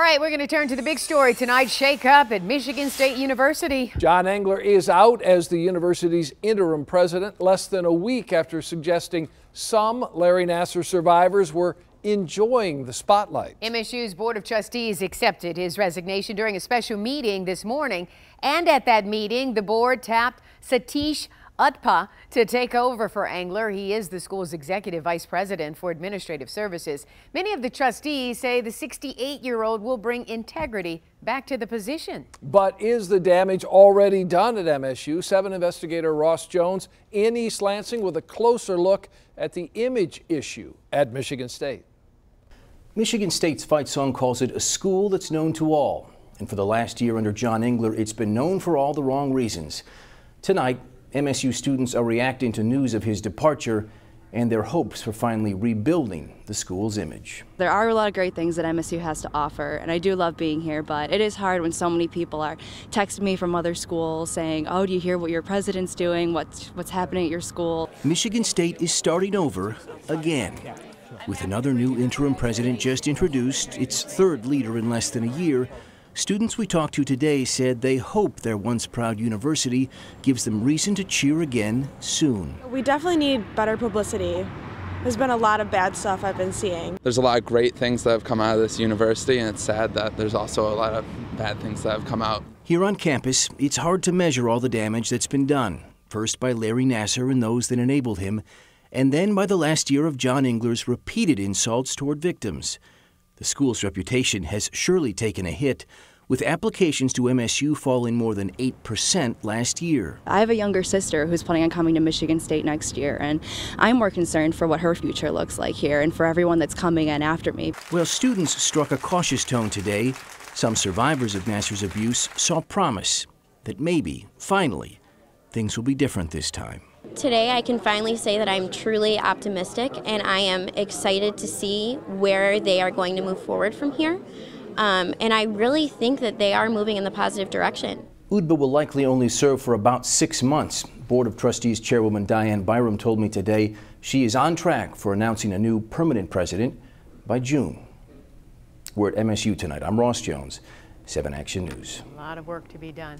All right, we're going to turn to the big story tonight shake up at Michigan State University. John Engler is out as the university's interim president less than a week after suggesting some Larry Nassar survivors were enjoying the spotlight. MSU's Board of Trustees accepted his resignation during a special meeting this morning. And at that meeting, the board tapped Satish Udpa to take over for Engler. He is the school's executive vice president for administrative services. Many of the trustees say the 68-year-old will bring integrity back to the position. But is the damage already done at MSU? Seven investigator Ross Jones in East Lansing with a closer look at the image issue at Michigan State. Michigan State's fight song calls it a school that's known to all. And for the last year under John Engler, it's been known for all the wrong reasons. Tonight, MSU students are reacting to news of his departure and their hopes for finally rebuilding the school's image. There are a lot of great things that MSU has to offer, and I do love being here, but it is hard when so many people are texting me from other schools saying, oh, do you hear what your president's doing, what's, what's happening at your school? Michigan State is starting over again. With another new interim president just introduced, its third leader in less than a year, Students we talked to today said they hope their once proud university gives them reason to cheer again soon. We definitely need better publicity. There's been a lot of bad stuff I've been seeing. There's a lot of great things that have come out of this university, and it's sad that there's also a lot of bad things that have come out. Here on campus, it's hard to measure all the damage that's been done, first by Larry Nassar and those that enabled him, and then by the last year of John Engler's repeated insults toward victims. The school's reputation has surely taken a hit, with applications to MSU falling more than 8% last year. I have a younger sister who's planning on coming to Michigan State next year, and I'm more concerned for what her future looks like here and for everyone that's coming in after me. Well, students struck a cautious tone today. Some survivors of Nassar's abuse saw promise that maybe, finally, things will be different this time. Today, I can finally say that I'm truly optimistic and I am excited to see where they are going to move forward from here. Um, and I really think that they are moving in the positive direction. Udpa will likely only serve for about six months. Board of Trustees Chairwoman Dianne Byrum told me today she is on track for announcing a new permanent president by June. We're at MSU tonight. I'm Ross Jones, 7 Action News. A lot of work to be done.